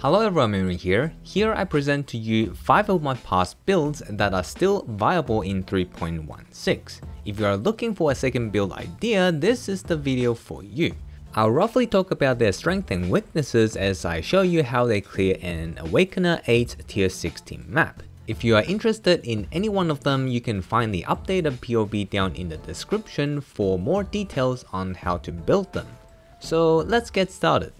Hello everyone, Mary here. Here I present to you 5 of my past builds that are still viable in 3.16. If you are looking for a second build idea, this is the video for you. I'll roughly talk about their strengths and weaknesses as I show you how they clear an Awakener 8 tier 16 map. If you are interested in any one of them, you can find the updated POB down in the description for more details on how to build them. So let's get started.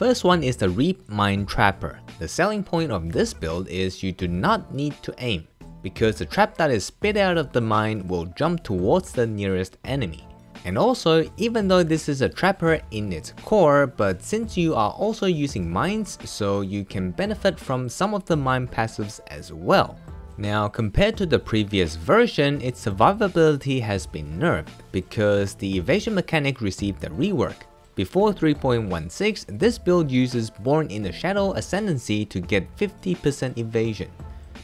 First one is the Reap Mine Trapper. The selling point of this build is you do not need to aim, because the trap that is spit out of the mine will jump towards the nearest enemy. And also, even though this is a trapper in its core, but since you are also using mines, so you can benefit from some of the mine passives as well. Now, compared to the previous version, its survivability has been nerfed because the evasion mechanic received a rework. Before 3.16, this build uses Born in the Shadow Ascendancy to get 50% evasion.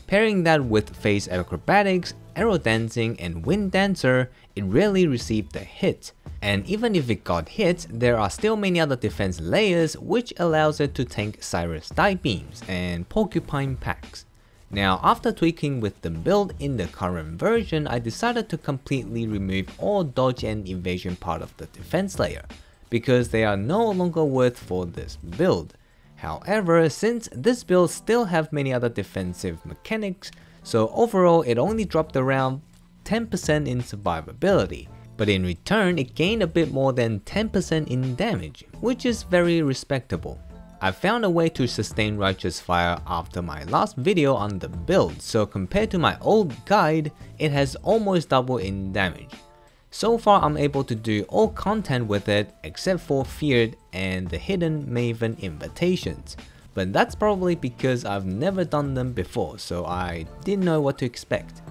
Pairing that with Phase Acrobatics, Arrow Dancing, and Wind Dancer, it rarely received a hit. And even if it got hit, there are still many other defense layers which allows it to tank Sirus Die Beams and Porcupine Packs. Now after tweaking with the build in the current version, I decided to completely remove all dodge and evasion part of the defense layer because they are no longer worth for this build. However, since this build still have many other defensive mechanics, so overall it only dropped around 10% in survivability, but in return it gained a bit more than 10% in damage, which is very respectable. I found a way to sustain Righteous Fire after my last video on the build, so compared to my old guide, it has almost double in damage. So far I'm able to do all content with it except for Feared and the Hidden Maven invitations. But that's probably because I've never done them before so I didn't know what to expect.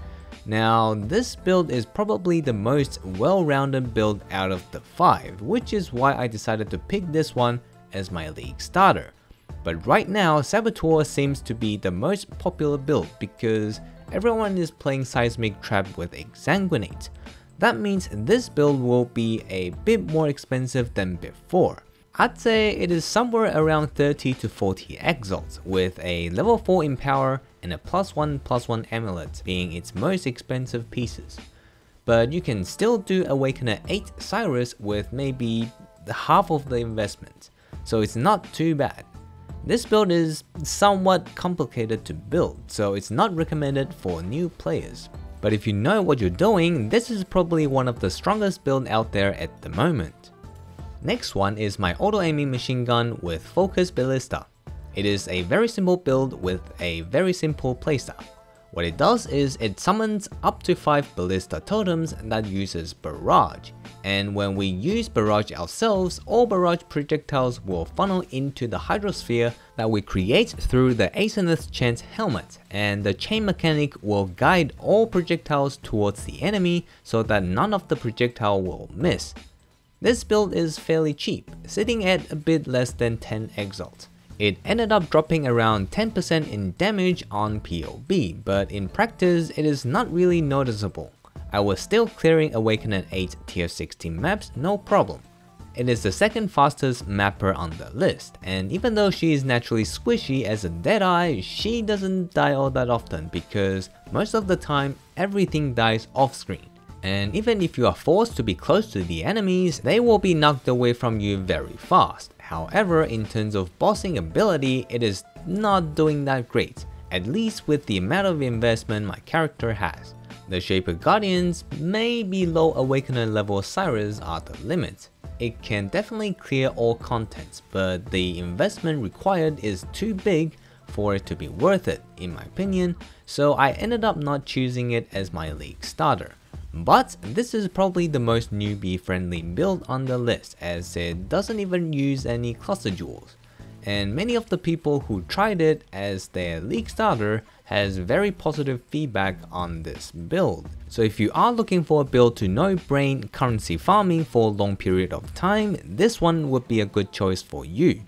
Now this build is probably the most well-rounded build out of the 5 which is why I decided to pick this one as my league starter. But right now Saboteur seems to be the most popular build because everyone is playing Seismic Trap with Exsanguinate. That means this build will be a bit more expensive than before. I'd say it is somewhere around 30 to 40 exalts, with a level 4 Empower and a plus 1 plus 1 amulet being its most expensive pieces. But you can still do Awakener 8 Sirus with maybe half of the investment, so it's not too bad. This build is somewhat complicated to build, so it's not recommended for new players. But if you know what you're doing, this is probably one of the strongest build out there at the moment. Next one is my auto aiming machine gun with Focus Ballista. It is a very simple build with a very simple playstyle. What it does is it summons up to 5 ballista totems that uses barrage, and when we use barrage ourselves, all barrage projectiles will funnel into the hydrosphere that we create through the Asenath Chant helmet, and the chain mechanic will guide all projectiles towards the enemy so that none of the projectile will miss. This build is fairly cheap, sitting at a bit less than 10 exalt. It ended up dropping around 10% in damage on POB, but in practice it is not really noticeable. I was still clearing Awakener 8 tier 16 maps no problem. It is the second fastest mapper on the list, and even though she is naturally squishy as a Deadeye, she doesn't die all that often because most of the time everything dies off screen. And even if you are forced to be close to the enemies, they will be knocked away from you very fast. However, in terms of bossing ability, it is not doing that great, at least with the amount of investment my character has. The Shaper Guardians may be low Awakener level Sirus are the limit. It can definitely clear all contents, but the investment required is too big for it to be worth it in my opinion, so I ended up not choosing it as my league starter. But this is probably the most newbie friendly build on the list as it doesn't even use any cluster jewels. And many of the people who tried it as their league starter has very positive feedback on this build. So if you are looking for a build to no brain currency farming for a long period of time, this one would be a good choice for you.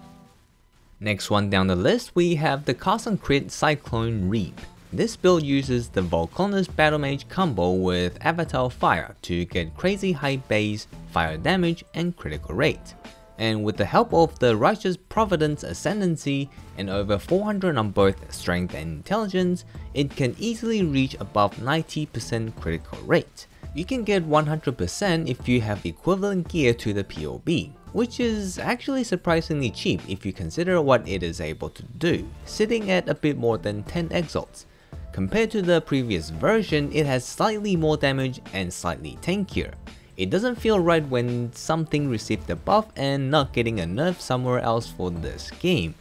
Next one down the list, we have the Cast on Crit Cyclone Reap. This build uses the Vulconus Battle Mage combo with Avatar Fire to get crazy high base, fire damage, and critical rate. And with the help of the Righteous Providence Ascendancy and over 400 on both Strength and Intelligence, it can easily reach above 90% critical rate. You can get 100% if you have equivalent gear to the POB, which is actually surprisingly cheap if you consider what it is able to do, sitting at a bit more than 10 exalts. Compared to the previous version, it has slightly more damage and slightly tankier. It doesn't feel right when something received a buff and not getting a nerf somewhere else for this game.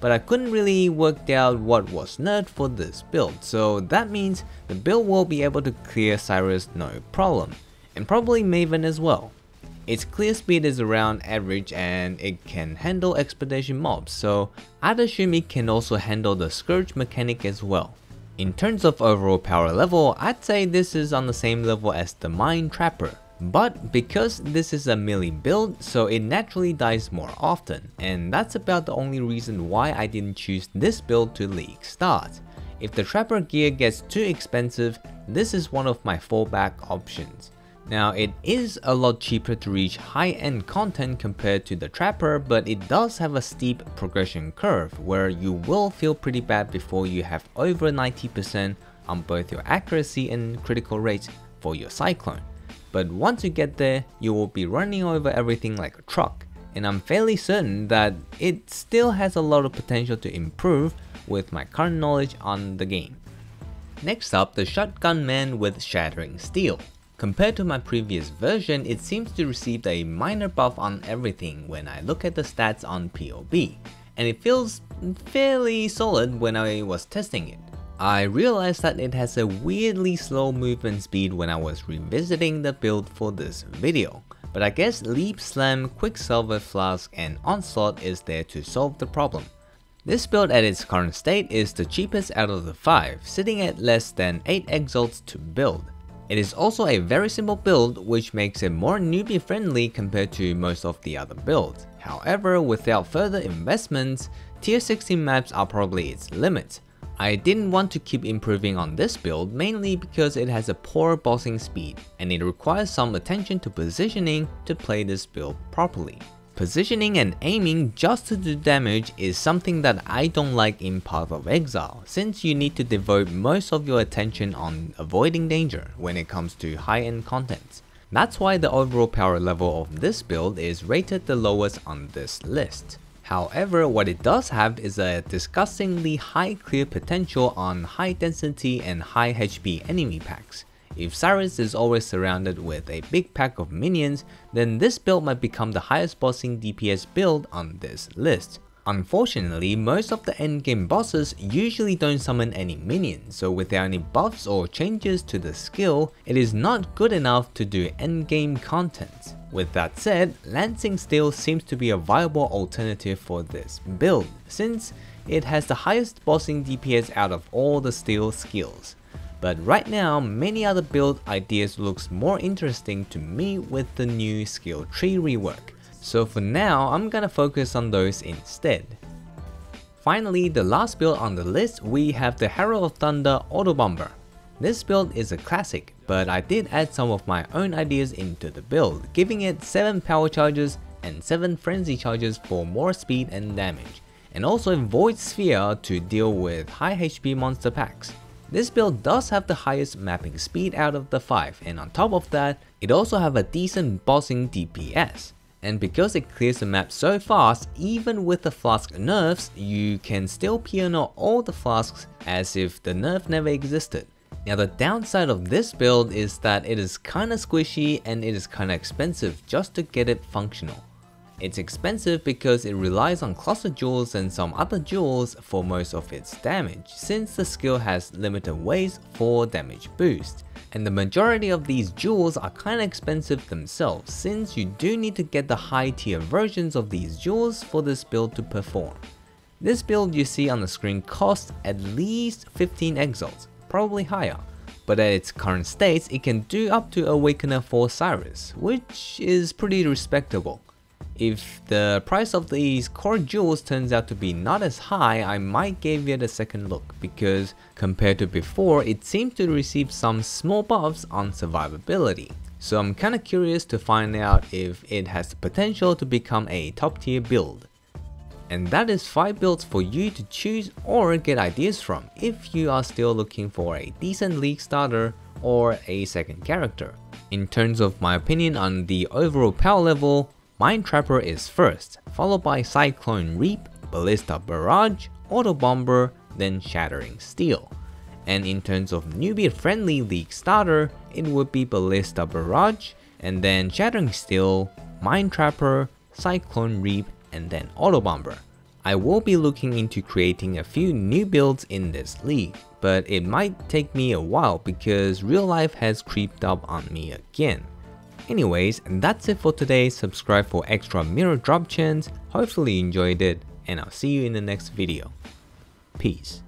But I couldn't really work out what was nerfed for this build, so that means the build will be able to clear Sirus no problem, and probably Maven as well. Its clear speed is around average and it can handle expedition mobs, so I'd assume it can also handle the Scourge mechanic as well. In terms of overall power level, I'd say this is on the same level as the Mine Trapper, but because this is a melee build, so it naturally dies more often, and that's about the only reason why I didn't choose this build to league start. If the Trapper gear gets too expensive, this is one of my fallback options. Now it is a lot cheaper to reach high-end content compared to the Trapper, but it does have a steep progression curve where you will feel pretty bad before you have over 90% on both your accuracy and critical rates for your Cyclone. But once you get there, you will be running over everything like a truck, and I'm fairly certain that it still has a lot of potential to improve with my current knowledge on the game. Next up, the Shotgun Man with Shattering Steel. Compared to my previous version, it seems to receive a minor buff on everything when I look at the stats on POB, and it feels fairly solid when I was testing it. I realized that it has a weirdly slow movement speed when I was revisiting the build for this video, but I guess Leap Slam, Quicksilver Flask and Onslaught is there to solve the problem. This build at its current state is the cheapest out of the 5, sitting at less than 8 exalts to build. It is also a very simple build which makes it more newbie friendly compared to most of the other builds. However, without further investments, tier 16 maps are probably its limit, I didn't want to keep improving on this build mainly because it has a poor bossing speed and it requires some attention to positioning to play this build properly. Positioning and aiming just to do damage is something that I don't like in Path of Exile since you need to devote most of your attention on avoiding danger when it comes to high-end content. That's why the overall power level of this build is rated the lowest on this list. However, what it does have is a disgustingly high clear potential on high density and high HP enemy packs. If Sirus is always surrounded with a big pack of minions, then this build might become the highest bossing DPS build on this list. Unfortunately, most of the endgame bosses usually don't summon any minions, so without any buffs or changes to the skill, it is not good enough to do endgame content. With that said, Lancing Steel seems to be a viable alternative for this build, since it has the highest bossing DPS out of all the steel skills. But right now, many other build ideas looks more interesting to me with the new skill tree rework. So for now, I'm gonna focus on those instead. Finally, the last build on the list, we have the Herald of Thunder Auto Bomber. This build is a classic, but I did add some of my own ideas into the build, giving it 7 power charges and 7 frenzy charges for more speed and damage, and also Void Sphere to deal with high HP monster packs. This build does have the highest mapping speed out of the 5 and on top of that, it also have a decent bossing DPS. And because it clears the map so fast, even with the flask nerfs, you can still piano all the flasks as if the nerf never existed. Now the downside of this build is that it is kinda squishy and it is kinda expensive just to get it functional. It's expensive because it relies on cluster jewels and some other jewels for most of its damage, since the skill has limited ways for damage boost. And the majority of these jewels are kinda expensive themselves, since you do need to get the high tier versions of these jewels for this build to perform. This build you see on the screen costs at least 15 exalts, probably higher. But at its current state, it can do up to Awakener for Sirus, which is pretty respectable. If the price of these core jewels turns out to be not as high, I might give it a second look because compared to before, it seems to receive some small buffs on survivability. so I'm kinda curious to find out if it has the potential to become a top tier build. And that is 5 builds for you to choose or get ideas from if you are still looking for a decent league starter or a second character. In terms of my opinion on the overall power level, Mine Trapper is first, followed by Cyclone Reap, Ballista Barrage, Auto Bomber, then Shattering Steel. And in terms of newbie friendly league starter, it would be Ballista Barrage, and then Shattering Steel, Mine Trapper, Cyclone Reap, and then Auto Bomber. I will be looking into creating a few new builds in this league, but it might take me a while because real life has creeped up on me again. Anyways, that's it for today, subscribe for extra mirror drop chance, hopefully you enjoyed it, and I'll see you in the next video. Peace.